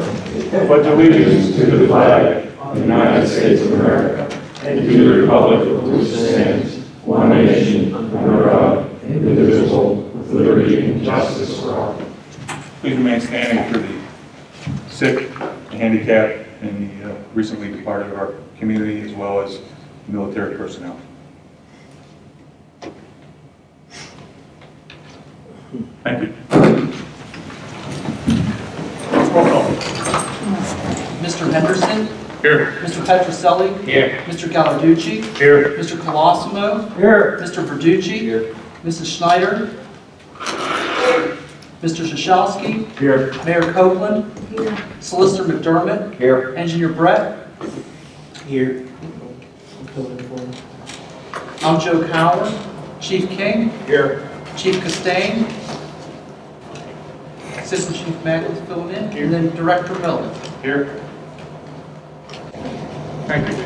pledge allegiance to the flag of the United States of America and to the republic for which it stands, one nation, under God, indivisible, with liberty and justice for all. Please remain standing for the sick, the handicapped, and the uh, recently departed of our community, as well as military personnel. Thank you. Roll call. Mr. Henderson, Here. Mr. Petroselli, Here. Mr. Gallarducci, Here. Mr. Colosimo, Here. Mr. Verducci, Here. Mrs. Schneider, Mr. Shashowski, Here. Mayor Copeland, Here. Solicitor McDermott, Here. Engineer Brett, Here. I'm Joe Cower, Chief King, Here. Chief Castaigne, Assistant Chief Mack is filling in, and then Director Miller. Here. Thank you.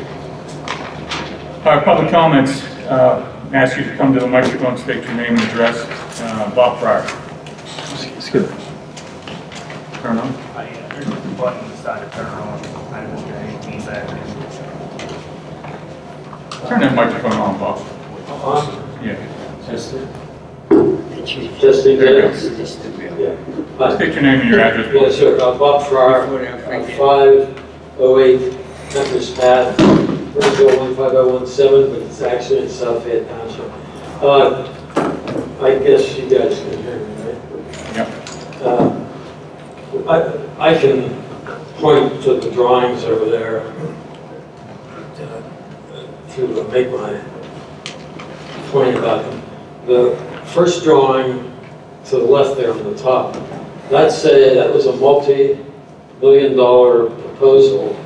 All right, public comments. Uh, Ask you to come to the microphone, state your name and address. Uh, Bob Fryer. Turn on. I, uh, there's a button beside the turn on, I don't get anything back. Turn that microphone on, Bob. On, Yeah. Testing. Testing, There you yeah. Yeah. Hi. State your name and your address. Yeah, sure, uh, Bob Farrar, uh, 508 Memphis Path, Bridgeville 15017, but it's actually in South Fayette Township. Uh, I guess you guys can hear me, right? Yep. Uh, I, I can point to the drawings over there uh, to make my point about them. The first drawing to the left there on the top, that's a, that was a multi-million dollar proposal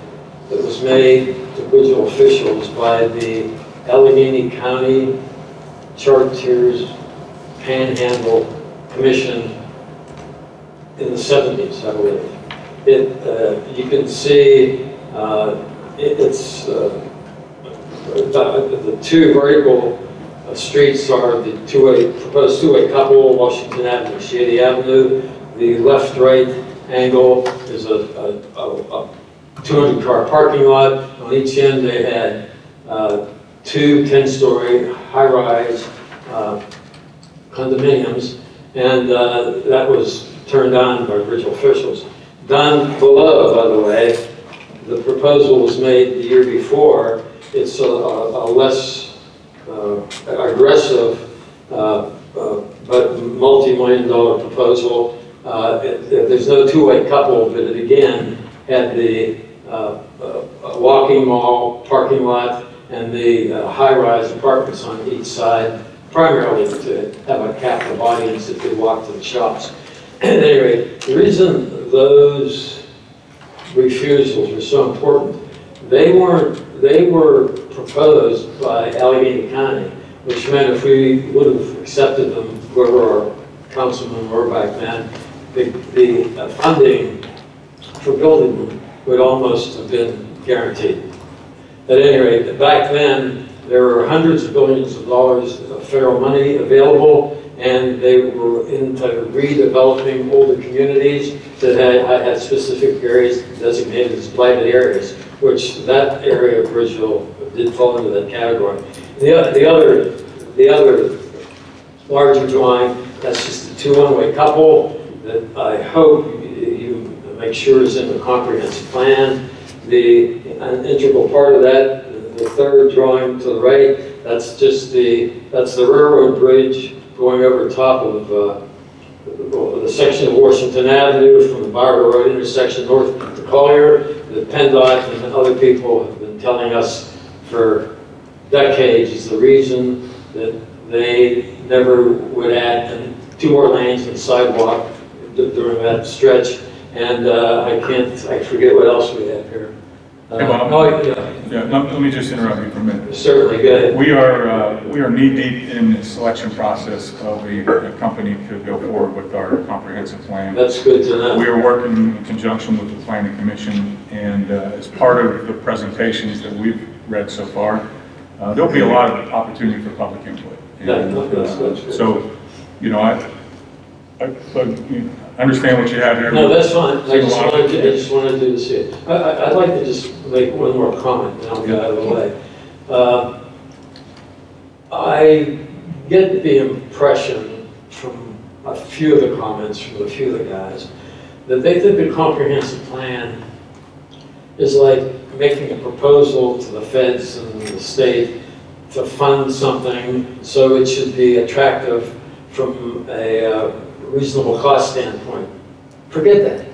that was made to Bridgeville officials by the Allegheny County Chartiers Panhandle Commission in the 70s, I believe. It, uh, you can see, uh, it- it's, uh, the two vertical streets are the two-way, proposed two-way couple, Washington Avenue, Shady Avenue. The left-right angle is a, a, a 200-car parking lot. On each end, they had uh, two 10-story high-rise uh, condominiums, and uh, that was turned down by original officials. Down below, by the way, the proposal was made the year before. It's a, a a less aggressive, uh, uh, but multi-million dollar proposal. Uh, it- There's no two-way couple, but it again had the uh, uh, walking mall, parking lot, and the uh, high-rise apartments on each side, primarily to have a captive audience if they walk to the shops. At any rate, the reason those refusals were so important, they weren't, they were proposed by Allegheny County, which meant if we would have accepted them, whoever our councilmen were back then, the, the uh, funding for building them would almost have been guaranteed. At any rate, back then, there were hundreds of billions of dollars of federal money available, and they were into redeveloping older communities that had, had specific areas designated as blighted areas, which that area of Bridgeville did fall into that category. The, the other, the other larger drawing, that's just a two one-way couple that I hope you make sure is in the comprehensive plan. The an integral part of that, the third drawing to the right, that's just the, that's the railroad bridge going over top of uh, the the section of Washington Avenue from the Barber Road intersection north to Collier. The PennDOT and other people have been telling us for decades is the reason that they never would add two more lanes and sidewalk during that stretch. And uh, I can't, I forget what else we have here. Uh, Hey, Bob. Oh, yeah, Yeah, let let me just interrupt you for a minute. certainly, go ahead. We are, uh, we are knee-deep in the selection process of a a company to go forward with our comprehensive plan. That's good to know. We are working in conjunction with the planning commission, and uh, as part of the presentations that we've read so far, uh, there'll be a lot of opportunity for public input. Yeah, And, that's- uh, that's. So, you know, I, I, you- understand what you have here. No, that's fine, I just wanted to, I just wanted to see it. I, I, I'd like to just make one more comment, and I'll get out of the way. Uh, I get the impression from a few of the comments from a few of the guys, that they think the comprehensive plan is like making a proposal to the feds and the state to fund something, so it should be attractive from a uh, reasonable cost standpoint. Forget that.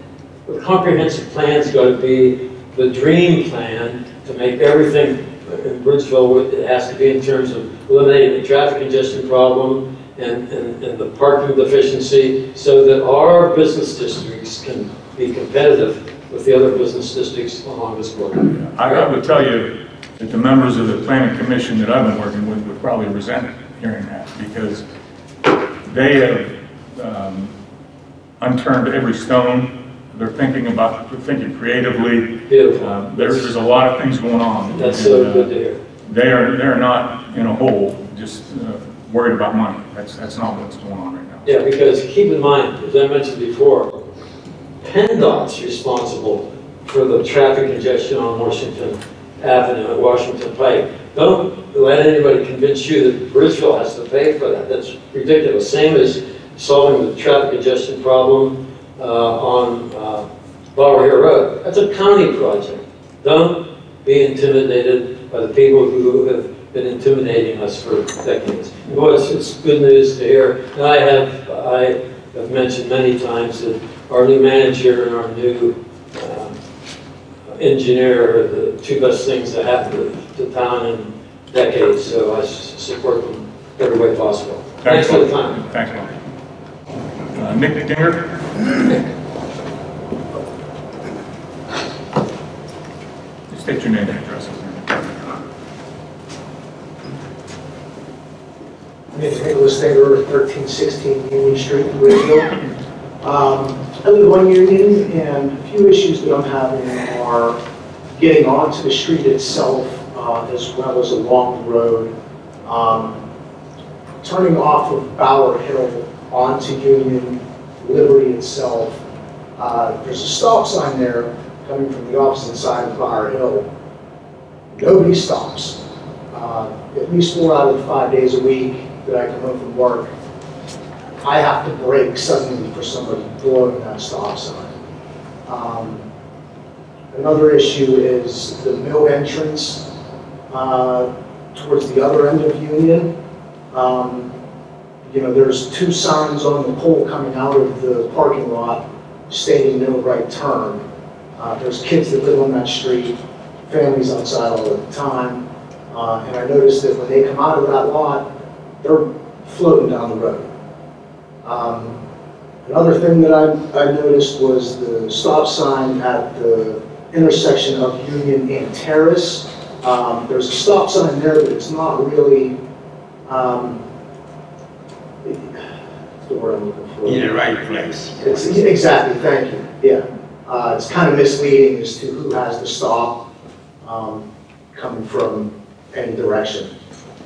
The comprehensive plan's got to be the dream plan to make everything in Bridgeville, it has to be in terms of eliminating the traffic congestion problem and, and, and the parking deficiency, so that our business districts can be competitive with the other business districts along this border. I, I would tell you that the members of the planning commission that I've been working with would probably resent hearing that, because they have, um, unturned every stone. They're thinking about, they're thinking creatively. Beautiful. Uh, There's, there's a lot of things going on. That's so And, uh, good to hear. They are, they're not in a hole, just uh, worried about money. That's, that's not what's going on right now. Yeah, because keep in mind, as I mentioned before, PennDOT's responsible for the traffic congestion on Washington Avenue and Washington Pike. Don't let anybody convince you that Bridgeville has to pay for that. That's ridiculous. Same as solving the traffic congestion problem uh, on uh, Hill Road. That's a county project. Don't be intimidated by the people who have been intimidating us for decades. Well, it's, it's good news to hear. And I have, I have mentioned many times that our new manager and our new um, engineer are the two best things that happened to the town in decades, so I support them every way possible. Thanks for the time. Thanks, Mark. Uh, Nick Dinger? Just state your name and address. Name's Nicholas Steger, 1316 Union Street, in Bridgeville. Um, I live on Union, and a few issues that I'm having are getting onto the street itself, uh, as well as along the road. Um, Turning off of Bower Hill onto Union, Liberty itself. Uh, There's a stop sign there coming from the opposite side of Fire Hill. Nobody stops. Uh, At least four out of the five days a week that I come home from work, I have to brake suddenly for somebody blowing that stop sign. Um, Another issue is the mill entrance uh, towards the other end of Union. Um, You know, there's two signs on the pole coming out of the parking lot stating no right turn. Uh, There's kids that live on that street, families outside all the time. Uh, And I noticed that when they come out of that lot, they're floating down the road. Um, Another thing that I, I noticed was the stop sign at the intersection of Union and Terrace. Um, There's a stop sign there, but it's not really, um, what's the word I'm looking for? in the right place. It's, exactly, thank you, yeah. Uh, It's kind of misleading as to who has the stop um, coming from any direction.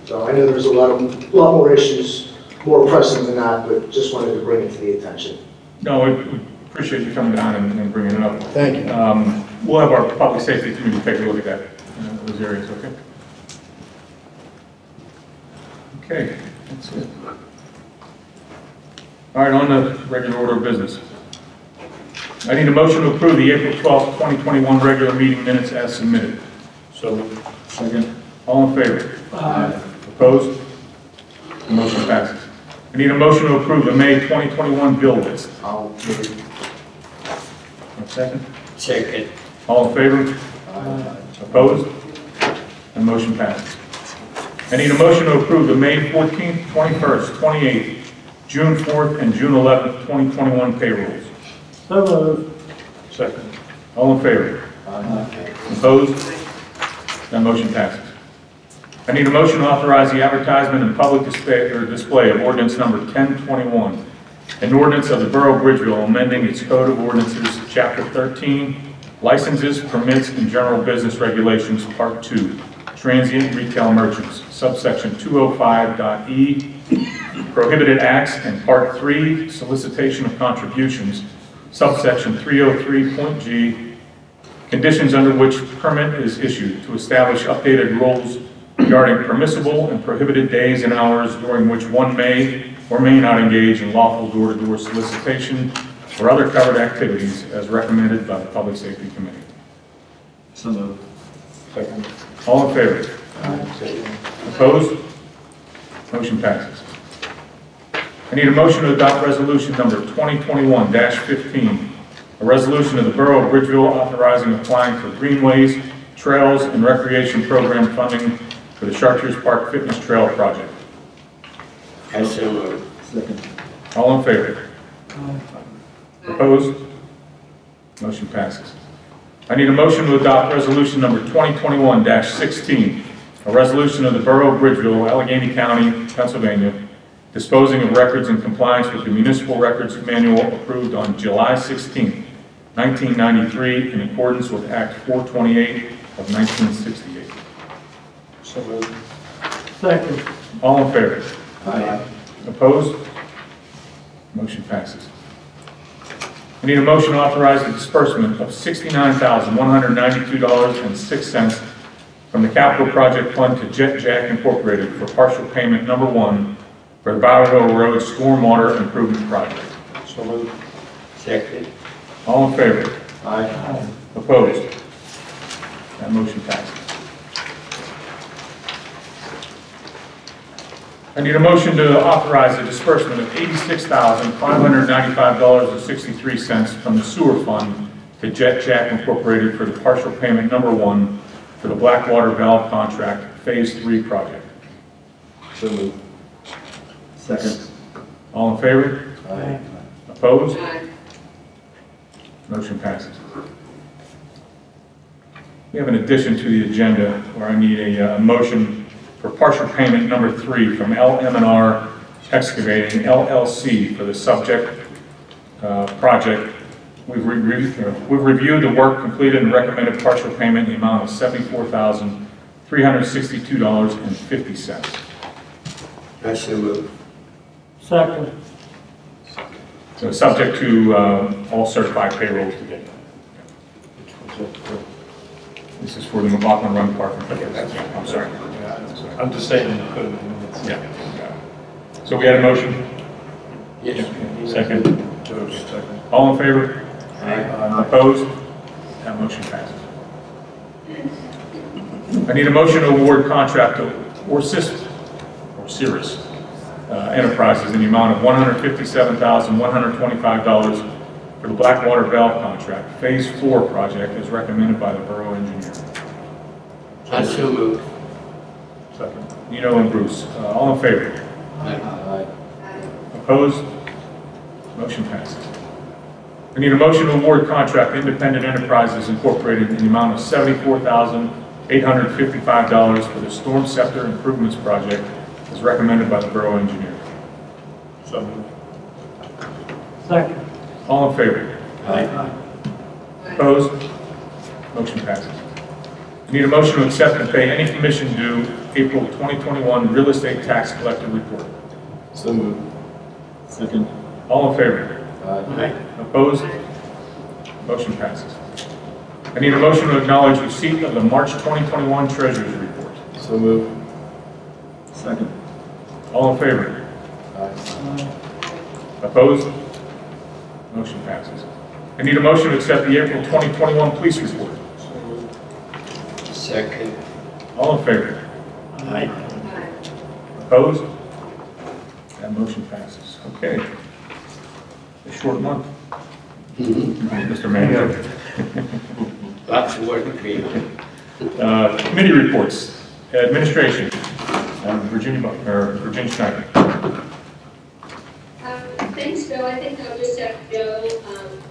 So I know there's a lot of, lot more issues, more pressing than that, but just wanted to bring it to the attention. No, we we appreciate you coming down and and bringing it up. Thank you. Um, We'll have our public safety committee take a look at that, uh, those areas, okay? Okay, that's it. All right, on the regular order of business. I need a motion to approve the April 12th, 2021 regular meeting minutes as submitted. So, second, all in favor? Aye. Opposed? The motion passes. I need a motion to approve the May 2021 bill list. I'll A second? Second. All in favor? Aye. Opposed? And motion passes. I need a motion to approve the May 14th, 21st, 28th, June 4th, and June 11th, 2021 payrolls. So moved. Second. All in favor? Opposed? That motion passes. I need a motion to authorize the advertisement and public display, or display of ordinance number 1021, an ordinance of the Borough of Bridgeville amending its code of ordinances, chapter 13, licenses, permits, and general business regulations, part 2, transient retail merchants, subsection 205.e, prohibited acts, and Part 3, solicitation of contributions, subsection 303.g, conditions under which permit is issued to establish updated rules regarding permissible and prohibited days and hours during which one may or may not engage in lawful door-to-door solicitation or other covered activities as recommended by the Public Safety Committee. So moved. Second. All in favor? Opposed? Motion passes. I need a motion to adopt resolution number 2021-15, a resolution of the Borough of Bridgeville authorizing applying for greenways, trails, and recreation program funding for the Chartiers Park Fitness Trail Project. I so moved. Second. All in favor? Opposed? Motion passes. I need a motion to adopt resolution number 2021-16, a resolution of the Borough of Bridgeville, Allegheny County, Pennsylvania, disposing of records in compliance with the Municipal Records Manual approved on July 16, 1993, in accordance with Act 428 of 1968. So moved. Second. All in favor? Aye. Opposed? Motion passes. I need a motion to authorize the disbursement of $69,192.06 from the Capital Project Fund to Jet Jack Incorporated for partial payment number one for the Hill Road Stormwater Improvement Project. So moved. Second. All in favor? Aye. Opposed? That motion passes. I need a motion to authorize the disbursement of $86,595.63 from the sewer fund to Jet Jack Incorporated for the partial payment number one for the Backwater Valve Contract Phase Three project. So moved. Second. All in favor? Aye. Opposed? Motion passes. We have an addition to the agenda where I need a uh, motion for partial payment number three from LM&R Excavating LLC for the subject uh, project. We've reviewed, uh, we've reviewed the work completed and recommended partial payment in the amount of $74,362.50. I so moved. Second. So subject to uh, all certified payrolls to date. This is for the McLaughlin Run Park. I'm sorry. I'm just saying, put it in the minutes. Yeah. So we had a motion? Yes. Second. Second. All in favor? Aye. Opposed? That motion passes. I need a motion to award contract to Orsis, or Cirrus uh, Enterprises in the amount of $157,125 for the Backwater Valve Contract, Phase 4 project as recommended by the Borough Engineer. I so moved. Second. Nino and Bruce, uh, all in favor? Aye. Opposed? Motion passes. I need a motion to award contract to Independent Enterprises Incorporated in the amount of $74,855 for the Stormceptor Improvements Project as recommended by the Borough Engineer. So moved. Second. All in favor? Aye. Opposed? Motion passes. I need a motion to accept and pay any commission due April 2021 real estate tax collector report. So moved. Second. All in favor? Aye. Opposed? Motion passes. I need a motion to acknowledge receipt of the March 2021 Treasurer's Report. So moved. Second. All in favor? Aye. Opposed? Motion passes. I need a motion to accept the April 2021 Police Report. Second. All in favor? Aye. Opposed? That motion passes. Okay. A short month, Mr. Manager. Lots of work for you. Uh, Committee reports, administration, Um, Virginia, or Virginia Schneider. Um, Thanks, Bill. I think I'll just have Joe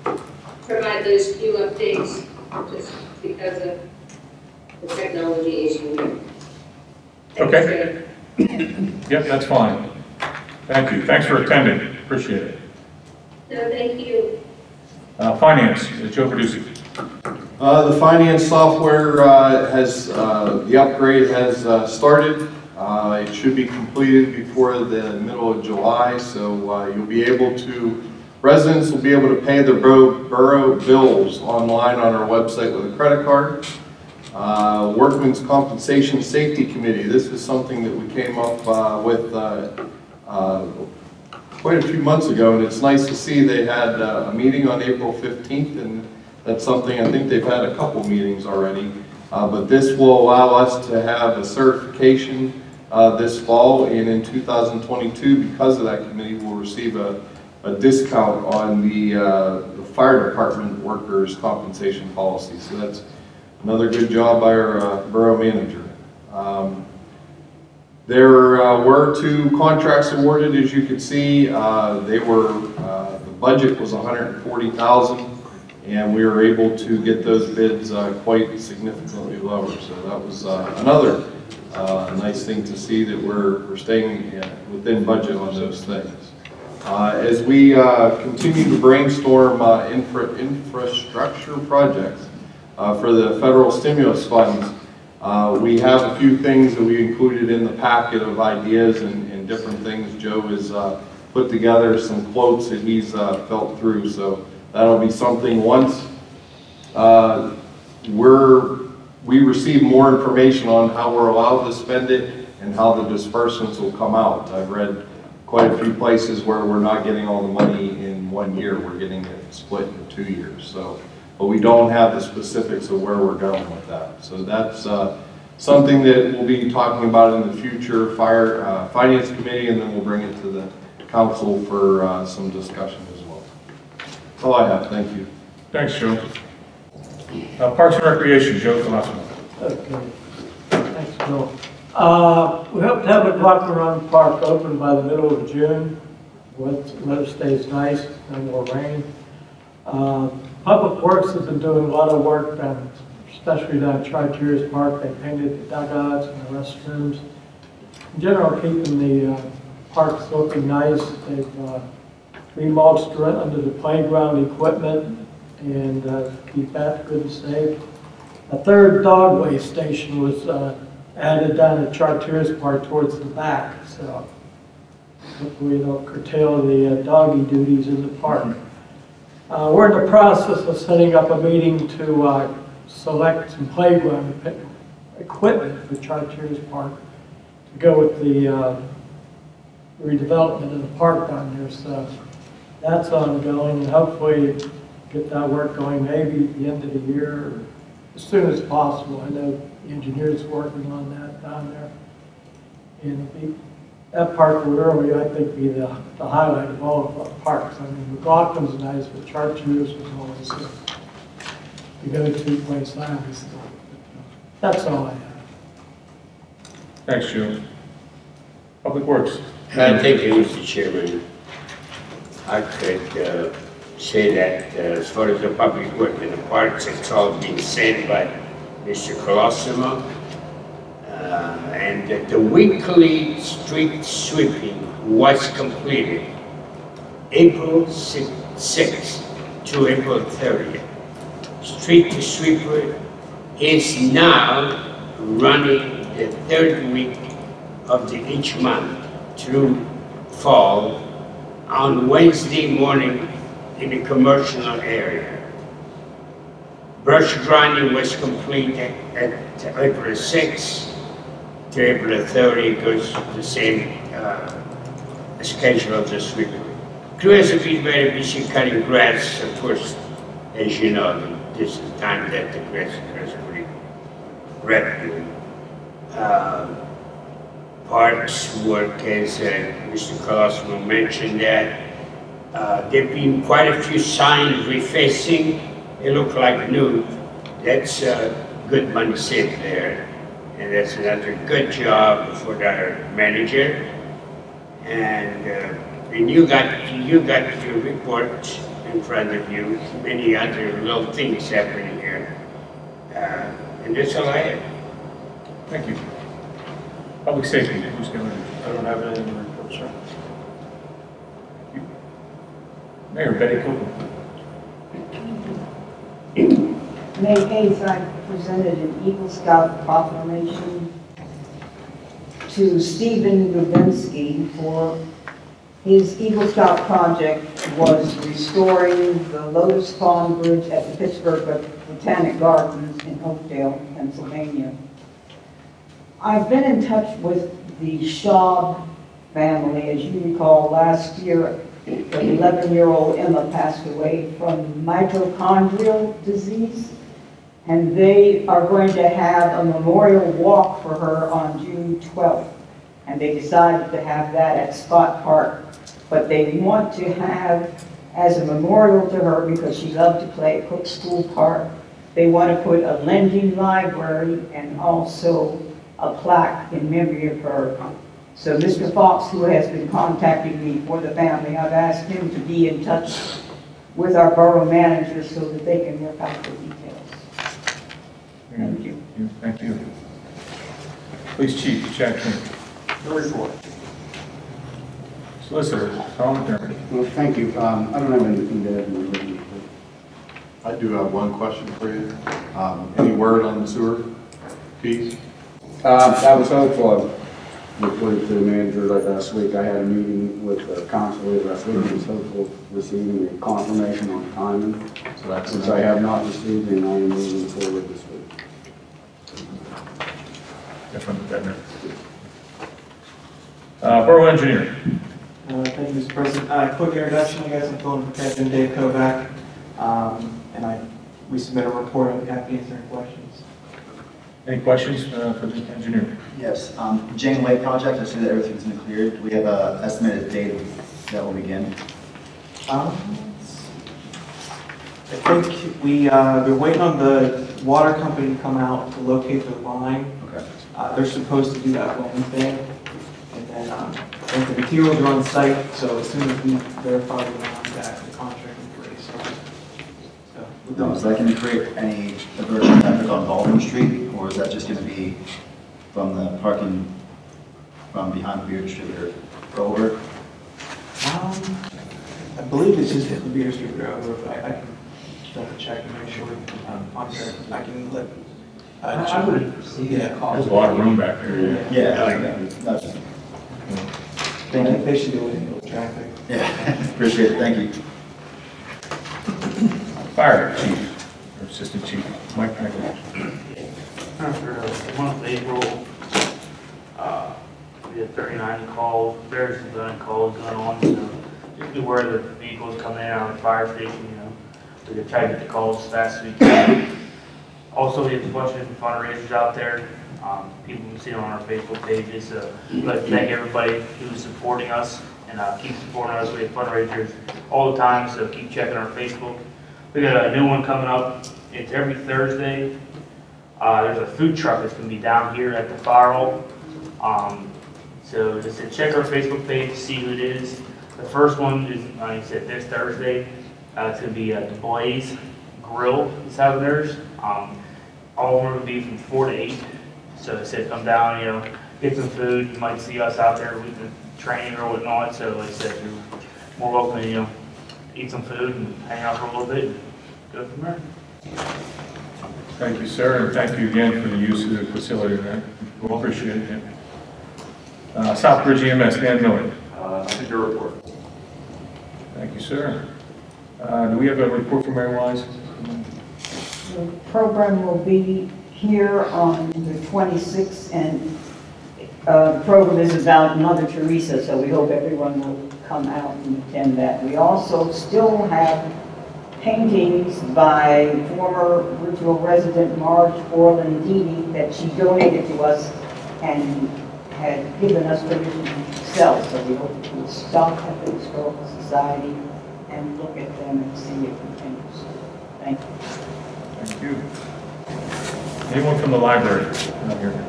um, provide those few updates just because of the technology issue here. Thanks, Okay. Yep, that's fine. Thank you. Thanks for attending. Appreciate it. No, thank you. Uh, Finance, Joe Verducci. Uh, The finance software uh, has, uh, the upgrade has uh, started. Uh, It should be completed before the middle of July, so uh, you'll be able to, residents will be able to pay their borough bills online on our website with a credit card. Uh, Workman's Compensation Safety Committee, this is something that we came up uh, with uh, uh, quite a few months ago, and it's nice to see they had a meeting on April 15th, and that's something, I think they've had a couple meetings already. Uh, But this will allow us to have a certification uh, this fall, and in 2022, because of that committee, we'll receive a a discount on the uh, the fire department workers' compensation policy. So that's another good job by our uh, borough manager. Um, there uh, were two contracts awarded, as you can see. Uh, They were, uh, the budget was 140,000, and we were able to get those bids uh, quite significantly lower. So that was uh, another uh, nice thing to see that we're we're staying uh, within budget on those things. Uh, As we continue to brainstorm infra- infrastructure projects for the federal stimulus funds, uh, We have a few things that we included in the packet of ideas and and different things. Joe has uh, put together some quotes that he's uh, felt through, so that'll be something once we're, we receive more information on how we're allowed to spend it and how the disbursements will come out. I've read quite a few places where we're not getting all the money in one year, we're getting it split in two years, so but we don't have the specifics of where we're going with that. So that's uh, something that we'll be talking about in the future, fire, uh, finance committee, and then we'll bring it to the council for uh, some discussion as well. That's all I have, thank you. Thanks, Joe. Uh, Parks and Recreation, Joe Colosimo. Okay. Thanks, Bill. Uh, we hope to have a McLaughlin Run Park open by the middle of June. Weather weather stays nice, no more rain. Uh, Public Works has been doing a lot of work especially down Chartiers Park. They painted the dugouts and the restrooms. In general, keeping the uh, parks looking nice. They've uh, remulched under the playground equipment and uh, keep that good and safe. A third dog waste station was uh, added down at Chartiers Park towards the back, so hopefully it'll curtail the uh, doggy duties in the park. Uh, We're in the process of setting up a meeting to uh, select some playground equip- equipment for Chartiers Park to go with the uh, redevelopment of the park down there, so that's ongoing, and hopefully get that work going maybe at the end of the year, or as soon as possible. I know the engineers working on that down there. And it'd be- that park would really, I think, be the the highlight of all of our parks. I mean, McLaughlin's nice, but Chartiers was always the the go-to place I always thought. That's all I have. Thanks, Joe. Public Works. Uh, Thank you, Mr. Chairman. I could uh, say that uh, as far as the public work in the parks, it's all been said by Mr. Colosimo. Uh, And that the weekly street sweeping was completed April si- 6th to April 30th. Street sweeper is now running the third week of the each month through fall on Wednesday morning in the commercial area. Brush grinding was completed at April 6. to April 30, goes the same uh, schedule of the sweeper. Crew has been very busy cutting grass, of course, as you know, this is the time that the grass is pretty rapidly. Uh, Parks work, as uh, Mr. Colosimo mentioned that, uh, there've been quite a few signs refacing, they look like new. That's uh, good money saved there. And that's another good job for our manager. And, uh, and you got, you got your report in front of you, many other little things happening here. Uh, And that's all I have. Thank you. Public Safety, who's going I don't have anything to report, sir. Mayor Betty Cooper. May 8th, I presented an Eagle Scout proclamation to Stephen Rubinsky for his Eagle Scout project was restoring the Lotus Pond Bridge at the Pittsburgh Botanic Gardens in Oakdale, Pennsylvania. I've been in touch with the Schaub family. As you recall, last year, an 11-year-old Emma passed away from mitochondrial disease. And they are going to have a memorial walk for her on June 12th. And they decided to have that at Spot Park. But they want to have, as a memorial to her, because she loved to play at Cook School Park, they want to put a lending library and also a plaque in memory of her. So Mr. Fox, who has been contacting me for the family, I've asked him to be in touch with our borough manager so that they can work out the details. Thank you. Thank you. Police Chief, Chad King. No report. Solicitor, Tom McDermott. Well, thank you. Um, I don't have anything to add in the report. I do have one question for you. Um, Any word on the sewer piece? Uh, I was hopeful, I reported to the manager like last week, I had a meeting with the council late last week, I was hopeful of receiving a confirmation on timing, So that's. which I have not received, and I am moving forward this week. Different than Uh, Borough Engineer. Uh, Thank you, Mr. President. Uh, Quick introduction, I guess, I'm filling for Captain Dave Kovac, um, and I, we submit a report, I'd be happy to answer any questions. Any questions uh, for the engineer? Yes, um, Jane Way project, I see that everything's been cleared. Do we have an estimated date that will begin? Um, I think we, uh, we're waiting on the water company to come out to locate the line. Okay. Uh, They're supposed to do that Wednesday. And then, um, I think the materials are on site, so as soon as we verify the amount that the contract is ready, so. so- No, is that going to create any diversion traffic on Baldwin Street? Or is that just going to be from the parking from behind the beer distributor over? Um, I believe it's just the beer distributor over, I I can double check and make sure. um, I'm I can let. uh, I would see that Yeah. call. There's a lot of room back there. Yeah, Yeah. I like that. That's- Thank you, they should do it in the traffic. Yeah, appreciate it, thank you. Fire Chief, or Assistant Chief, Mike Franklin. After the month of April, uh, we had 39 calls, various gun calls going on, so just be aware that vehicles coming in the fire station, you know, we could try to get the calls as fast as we can. Also, we have a bunch of different fundraisers out there, um, people can see it on our Facebook pages, so like thank everybody who's supporting us and uh, keep supporting us, we have fundraisers all the time, so keep checking our Facebook. We got a new one coming up, it's every Thursday, uh, there's a food truck that's gonna be down here at the fire. Um, so just to check our Facebook page, to see who it is. The first one is, like I said, this Thursday. Uh, it's gonna be uh, the Blaze Grill having. Um, all of them will be from four to eight. So they said, come down, you know, get some food. You might see us out there with the training or whatnot. So like I said, you're more welcome to, you know, eat some food and hang out for a little bit and go from there. Thank you, sir, and thank you again for the use of the facility there. We'll appreciate it. Uh, Southbridge EMS, Dan Miller. Uh, I think your report. Thank you, sir. Uh, Do we have a report from Mary Wise? The program will be here on the 26th, and uh, the program is about Mother Teresa, so we hope everyone will come out and attend that. We also still have paintings by former Bridgeville resident Marge Orlandini that she donated to us and had given us permission to sell, so we hope to stop at the Historical Society and look at them and see if we can. Thank you. Thank you. Anyone from the library out here?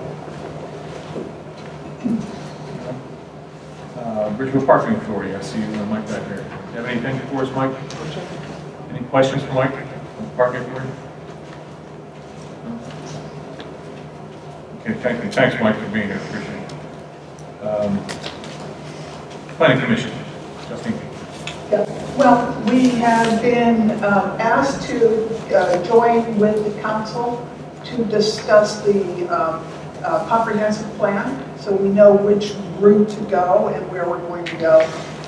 Uh, Bridgeville Parking Authority, I see you, Mike back there. Do you have anything for us, Mike? Any questions for Mike Parking Authority? Okay, thank you. Thanks, Mike, for being here. Appreciate it. Um, Planning Commission, Justine. Yeah. Well, we have been um, asked to uh, join with the council to discuss the um, a comprehensive plan, so we know which route to go and where we're going to go.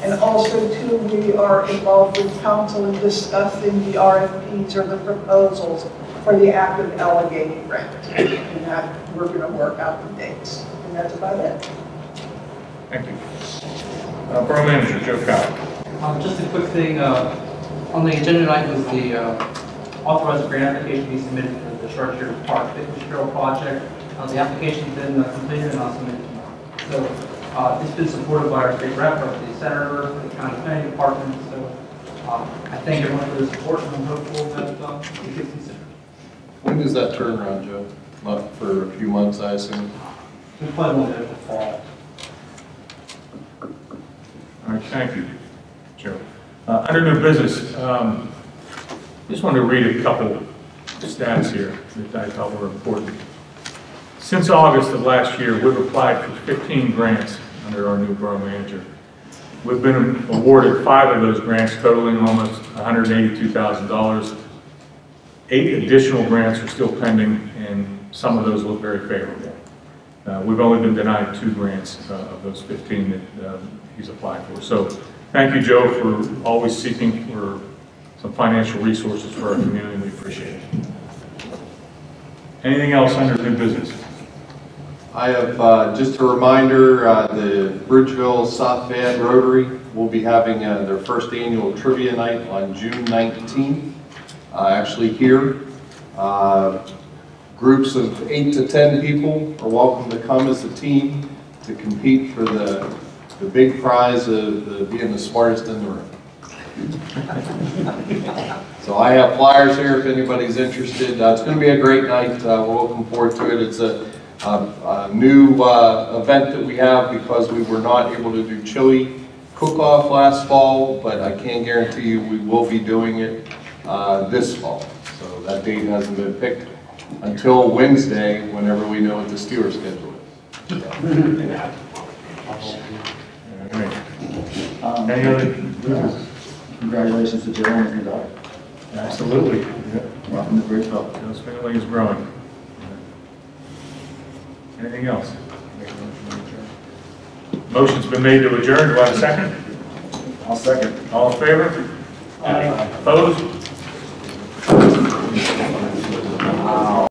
And also, too, we are involved with council in discussing the RFPs or the proposals for the active Allegheny grant. And that, we're going to work out the dates, and that's about it. Thank you. Uh, Borough Manager Joe Cowell. Um, just a quick thing, uh, on the agenda tonight was the, uh, authorized grant application to be submitted for the Chartiers Park Fitness Trail project. Uh, the application's been uh, completed and I'll submit it tomorrow. So, uh, it's been supported by our state rep, our state senator, the county planning department, so, uh, I thank everyone for their support and I'm hopeful that, uh, it gets considered. When does that turn around, Joe? Not for a few months, I assume? We probably won't do it for fall. All right, thank you, Joe. Uh, Under new business, um, just wanted to read a couple of stats here that I thought were important. Since August of last year, we've applied for 15 grants under our new borough manager. We've been awarded five of those grants totaling almost $182,000. Eight additional grants are still pending, and some of those look very favorable. Uh, We've only been denied two grants uh, of those 15 that um, he's applied for. So thank you, Joe, for always seeking for some financial resources for our community. We appreciate it. Anything else under new business? I have, uh, just a reminder, uh, the Bridgeville South Van Rotary will be having uh, their first annual trivia night on June 19th, uh, actually here. Uh, Groups of eight to 10 people are welcome to come as a team to compete for the, the big prize of the- being the smartest in the room. So I have flyers here if anybody's interested. Uh, It's going to be a great night. We're looking forward to it. It's a, a a new uh, event that we have because we were not able to do chili cook-off last fall, but I can guarantee you we will be doing it uh, this fall. So that date hasn't been picked until Wednesday, whenever we know what the Steelers schedule is. All right. Um, Any other business? Congratulations to Joe and his new daughter. Absolutely. Welcome to Bridgeville. Joe's family is growing. Anything else? Motion's been made to adjourn. Do I have a second? I'll second. All in favor? Opposed?